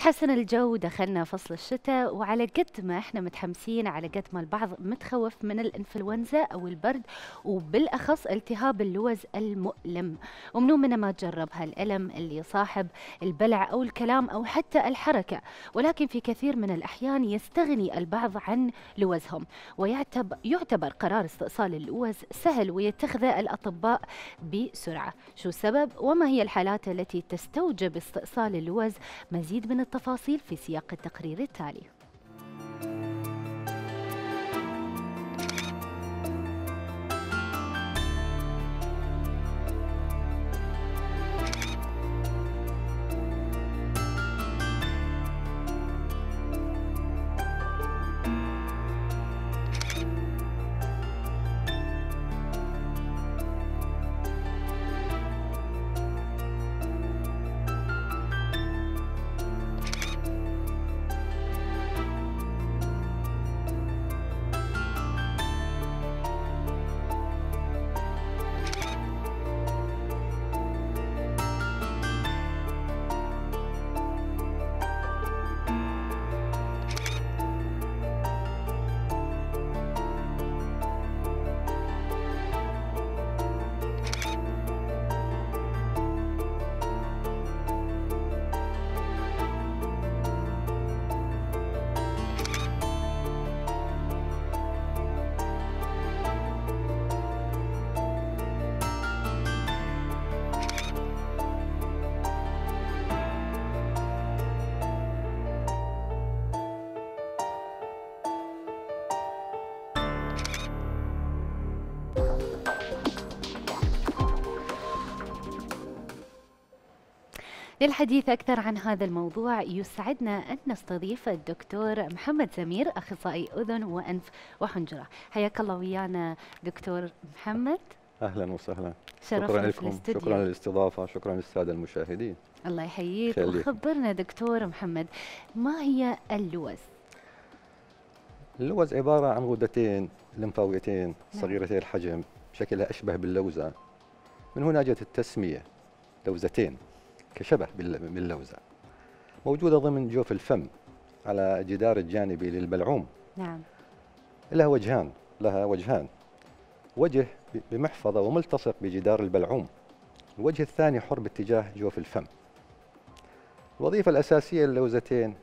تحسن الجو دخلنا فصل الشتاء وعلى قد ما إحنا متحمسين على قد ما البعض متخوف من الإنفلونزا أو البرد وبالأخص التهاب اللوز المؤلم. ومنو منا ما جرب هالألم اللي يصاحب البلع أو الكلام أو حتى الحركة. ولكن في كثير من الأحيان يستغني البعض عن لوزهم. ويعتبر يعتبر قرار استئصال اللوز سهل ويتخذه الأطباء بسرعة. شو السبب؟ وما هي الحالات التي تستوجب استئصال اللوز؟ مزيد من التفاصيل في سياق التقرير التالي. للحديث أكثر عن هذا الموضوع يسعدنا أن نستضيف الدكتور محمد سمير أخصائي أذن وأنف وحنجرة. حياك الله ويانا دكتور محمد. أهلا وسهلا. شكرا لكم. شكرا للاستضافة شكرا للسادة المشاهدين. الله يحييك. وخبرنا دكتور محمد ما هي اللوز؟ اللوز عبارة عن غدتين لمفاويتين نعم. صغيرتي الحجم شكلها أشبه باللوزة. من هنا جت التسمية لوزتين. كشبه بال- باللوزة موجودة ضمن جوف الفم على جدار الجانبي للبلعوم نعم. لها وجهان لها وجهان. وجه بمحفظة وملتصق بجدار البلعوم. الوجه الثاني حر باتجاه جوف الفم. الوظيفة الأساسية للوزتين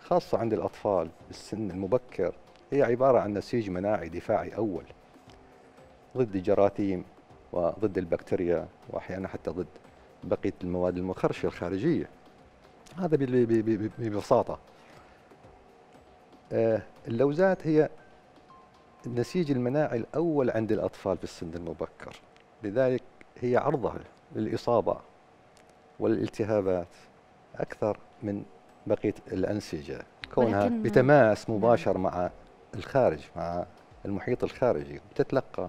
خاصة عند الأطفال بالسن المبكر هي عبارة عن نسيج مناعي دفاعي أول ضد الجراثيم وضد البكتيريا وأحيانا حتى ضد بقية المواد المخرشة الخارجية. هذا بال- ب- ب- ب- ببساطة. آه، اللوزات هي النسيج المناعي الأول عند الأطفال في السن المبكر. لذلك هي عرضة للإصابة والالتهابات أكثر من بقية الأنسجة. كونها بتماس مباشر مع الخارج مع المحيط الخارجي. بتتلقى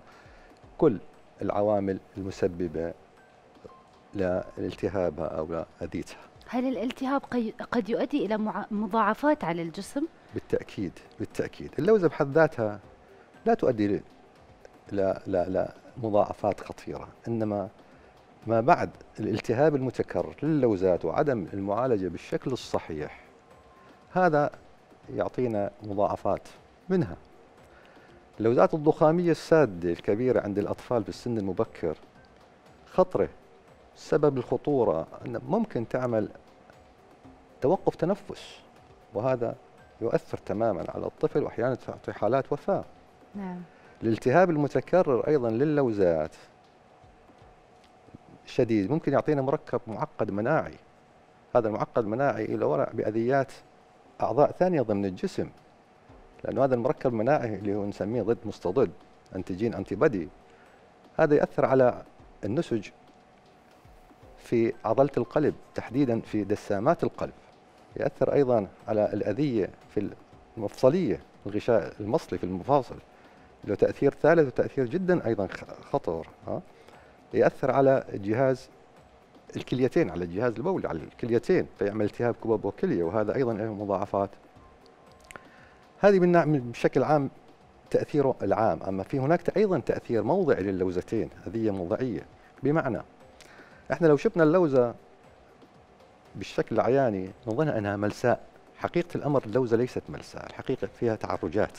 كل العوامل المسببة لالتهابها أو لأذيتها هل الالتهاب قد يؤدي إلى مضاعفات على الجسم؟ بالتأكيد بالتأكيد. اللوزة بحد ذاتها لا تؤدي لا لا لا مضاعفات خطيرة. إنما ما بعد الالتهاب المتكرر للوزات وعدم المعالجة بالشكل الصحيح هذا يعطينا مضاعفات منها. اللوزات الضخامية السادة الكبيرة عند الأطفال في السن المبكر خطرة سبب الخطورة أن ممكن تعمل توقف تنفس وهذا يؤثر تماما على الطفل واحيانا تعطي حالات وفاة. نعم الالتهاب المتكرر أيضا للوزات شديد ممكن يعطينا مركب معقد مناعي. هذا المعقد المناعي إلى وراء بأذيات أعضاء ثانية ضمن الجسم. لأنه هذا المركب المناعي اللي هو نسميه ضد مستضد انتيجين انتي بادي هذا ياثر على النسج في عضلة القلب تحديدا في دسامات القلب. يأثر أيضا على الأذية في المفصلية الغشاء المصلي في المفاصل. له تأثير ثالث وتأثير جدا أيضا خطر ها. يأثر على جهاز الكليتين على الجهاز البولي على الكليتين فيعمل التهاب كباب وكلية وهذا أيضا له مضاعفات. هذه من- بشكل عام تأثيره العام. أما في هناك أيضا تأثير موضعي للوزتين أذية موضعية. بمعنى إحنا لو شفنا اللوزة بالشكل العياني نظن انها ملساء حقيقة الامر اللوزة ليست ملساء الحقيقة فيها تعرجات.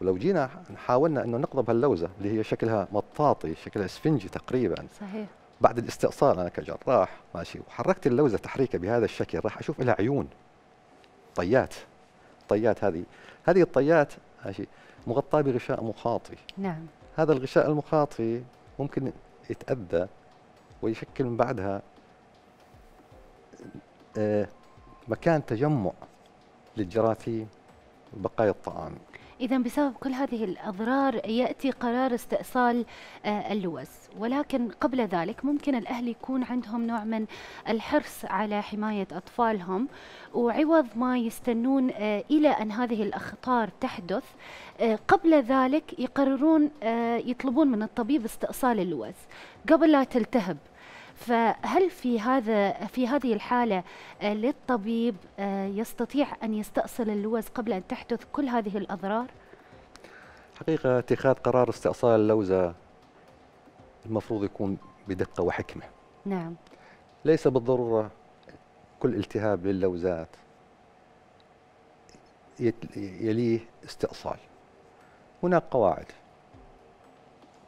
ولو جينا حاولنا انه نقضب هاللوزه اللي هي شكلها مطاطي شكلها اسفنجي تقريبا. صحيح. بعد الاستئصال أنا كجراح ماشي وحركت اللوزة تحريكة بهذا الشكل راح أشوف لها عيون. طيات. طيات هذه. هذه الطيات ماشي مغطاة بغشاء مخاطي. نعم. هذا الغشاء المخاطي ممكن يتأذى ويشكل من بعدها آه، مكان تجمع للجراثيم وبقايا الطعام. إذا بسبب كل هذه الأضرار يأتي قرار استئصال آه، اللوز ولكن قبل ذلك ممكن الأهل يكون عندهم نوع من الحرص على حماية أطفالهم وعوض ما يستنون آه، إلى أن هذه الأخطار تحدث. آه، قبل ذلك يقررون يطلبون من الطبيب استئصال اللوز قبل لا تلتهب فهل في هذا في هذه الحالة آه، للطبيب آه، يستطيع أن يستأصل اللوز قبل أن تحدث كل هذه الأضرار؟ حقيقة اتخاذ قرار استئصال اللوزة المفروض يكون بدقة وحكمة. نعم. ليس بالضرورة كل التهاب للوزات يليه استئصال. هناك قواعد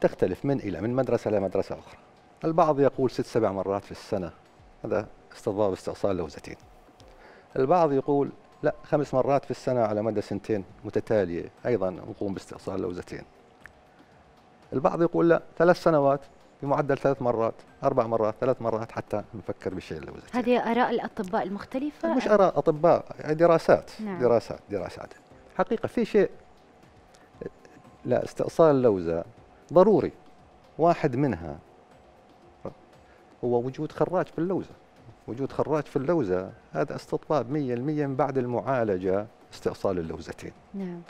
تختلف من إلى من مدرسة إلى مدرسة أخرى. البعض يقول ست سبع مرات في السنة هذا استضاف استئصال لوزتين البعض يقول لا خمس مرات في السنة على مدى سنتين متتالية أيضا نقوم باستئصال لوزتين البعض يقول لا ثلاث سنوات بمعدل ثلاث مرات أربع مرات ثلاث مرات حتى نفكر بشيء اللوزتين هذه آراء الأطباء المختلفة؟ مش آراء أطباء دراسات نعم. دراسات دراسات. حقيقة في شيء لا استئصال اللوزة ضروري واحد منها هو وجود خراج في اللوزة. وجود خراج في اللوزة هذا استطباب 100% من بعد المعالجة استئصال اللوزتين. نعم.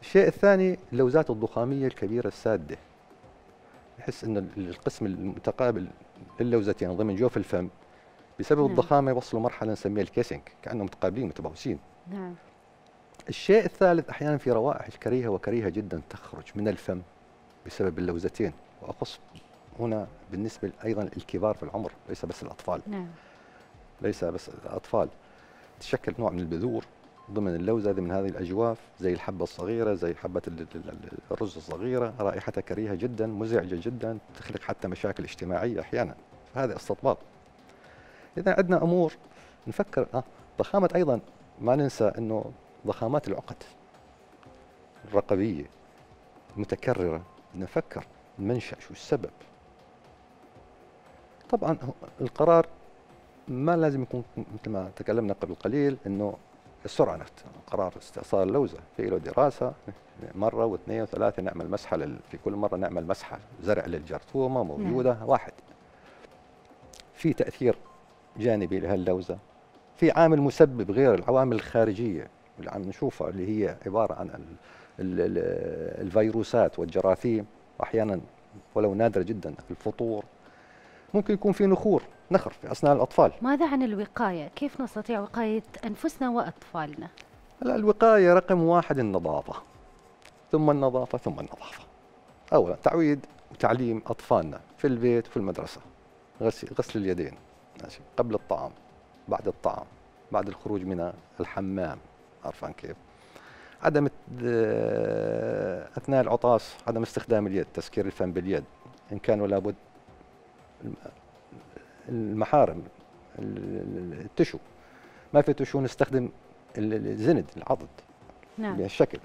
الشيء الثاني اللوزات الضخامية الكبيرة السادة. نحس أن القسم المتقابل للوزتين ضمن جوف الفم بسبب نعم. الضخامة يوصلوا مرحلة نسميها الكيسنج كأنهم متقابلين متباوسين. نعم. الشيء الثالث أحيانا في روائح كريهة وكريهة جدا تخرج من الفم بسبب اللوزتين. وأخص هنا بالنسبة أيضا الكبار في العمر ليس بس الأطفال. نعم. ليس بس الأطفال. تشكل نوع من البذور ضمن اللوزة من هذه الأجواف زي الحبة الصغيرة زي حبة الرز الصغيرة. رائحتها كريهة جدا مزعجة جدا تخلق حتى مشاكل اجتماعية أحيانا. فهذا استطباب إذا عندنا أمور نفكر آه ضخامة أيضا. ما ننسى أنه ضخامات العقد الرقبية المتكررة نفكر المنشأ شو السبب. طبعا القرار ما لازم يكون مثل ما تكلمنا قبل قليل إنه السرعه نفسها قرار استئصال اللوزه في له دراسة مرة واثنين وثلاثة نعمل مسحة في كل مرة نعمل مسحة زرع للجرثومة موجودة نعم. واحد. في تأثير جانبي لهاللوزة. في عامل مسبب غير العوامل الخارجية. اللي عم نشوفها اللي هي عبارة عن ال ال ال الفيروسات والجراثيم. واحيانا ولو نادرة جدا الفطور. ممكن يكون في نخور نخر في أثناء الأطفال. ماذا عن الوقاية؟ كيف نستطيع وقاية أنفسنا وأطفالنا؟ لا الوقاية رقم واحد النظافة. ثم النظافة ثم النظافة. أولا تعويد وتعليم أطفالنا في البيت وفي المدرسة. غسل, غسل اليدين ماشي قبل الطعام بعد الطعام بعد الخروج من الحمام. عرفان كيف؟ عدم أثناء العطاس عدم استخدام اليد تسكير الفم باليد إن كان ولا بد المحارم التشو. ما في تشو نستخدم الزند العضد نعم. بهالشكل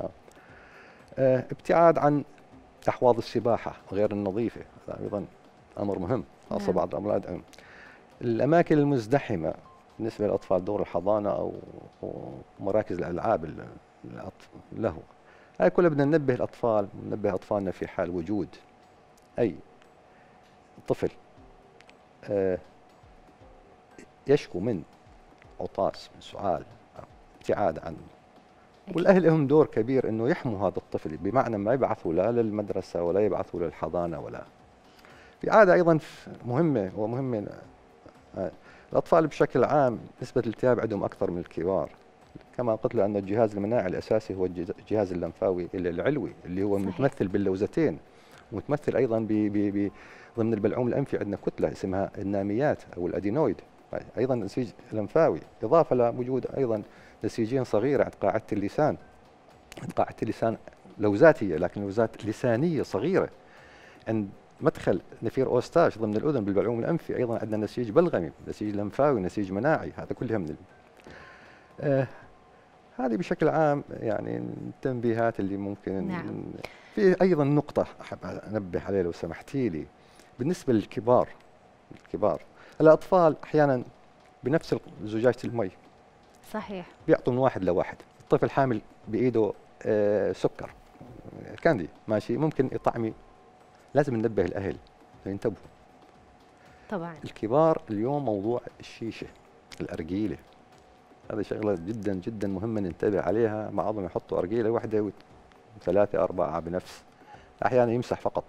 آه. آه ابتعاد عن أحواض السباحة غير النظيفة هذا أيضا أمر مهم خاصة نعم. بعض الاولاد الأماكن المزدحمة بالنسبة للأطفال دور الحضانة أو مراكز الألعاب له. هاي كلها بدنا ننبه الأطفال ننبه أطفالنا في حال وجود أي طفل آه، يشكو من عطاس من سؤال ابتعاد عنه. والأهل لهم دور كبير إنه يحموا هذا الطفل بمعنى ما يبعثوا لا للمدرسة ولا يبعثوا للحضانة ولا. في عاده أيضا مهمة ومهمة آه، الأطفال بشكل عام نسبة الالتهاب عندهم أكثر من الكبار. كما قلت له ان الجهاز المناعي الأساسي هو الجهاز اللمفاوي العلوي اللي هو صحيح. متمثل باللوزتين. متمثل أيضا ب ضمن البلعوم الأنفي عندنا كتلة اسمها الناميات أو الأدينويد. أيضا نسيج لمفاوي إضافة لوجود أيضا نسيجين صغيرة عند قاعدة اللسان. عند قاعدة اللسان لوزات هي لكن لوزات لسانية صغيرة. عند مدخل نفير اوستاش ضمن الأذن بالبلعوم الأنفي أيضا عندنا نسيج بلغمي نسيج لمفاوي نسيج مناعي. هذا كلها من. آه هذه بشكل عام يعني التنبيهات اللي ممكن نعم. في أيضا نقطة أحب أنبه عليها لو سمحتي لي. بالنسبة للكبار الكبار الأطفال أحيانا بنفس زجاجة المي. صحيح. بيعطوا من واحد لواحد. الطفل حامل بإيده آه سكر كاندي ماشي ممكن يطعمي لازم ننبه الأهل ينتبهوا طبعا. الكبار اليوم موضوع الشيشة الأرجيلة. هذه شغله جدا جدا مهمة ننتبه عليها. بعضهم يحطوا أرجيلة واحدة وثلاثه أربعة بنفس. أحيانا يمسح فقط.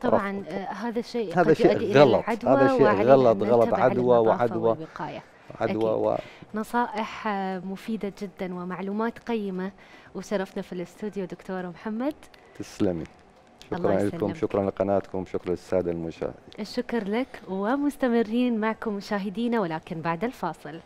طبعا آه هذا الشيء هذا شيء غلط. هذا شيء غلط غلط عدوى وعدوى. عدوى و... نصائح آه، مفيدة جدا ومعلومات قيمة. وشرفنا في الاستوديو دكتور محمد. تسلمي. شكرا لكم. شكرا لقناتكم شكرا للسادة المشاهدين. الشكر لك. ومستمرين معكم مشاهدينا ولكن بعد الفاصل.